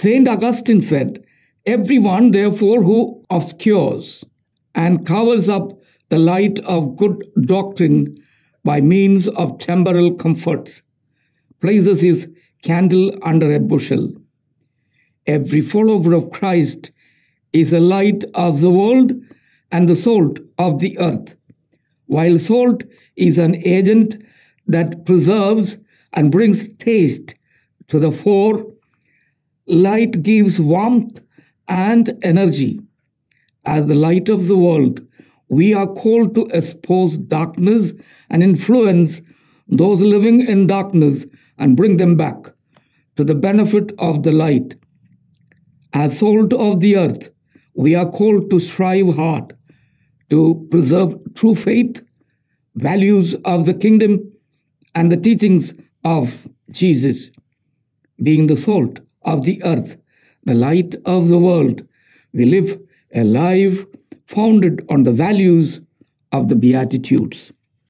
St. Augustine said, Everyone, therefore, who obscures and covers up the light of good doctrine by means of temporal comforts places his candle under a bushel. Every follower of Christ is a light of the world and the salt of the earth, while salt is an agent that preserves and brings taste to the fore. Light gives warmth and energy. As the light of the world, we are called to expose darkness and influence those living in darkness and bring them back to the benefit of the light. As salt of the earth, we are called to strive hard to preserve true faith, values of the kingdom, and the teachings of Jesus. Being the salt of the earth, the light of the world, we live a life founded on the values of the Beatitudes.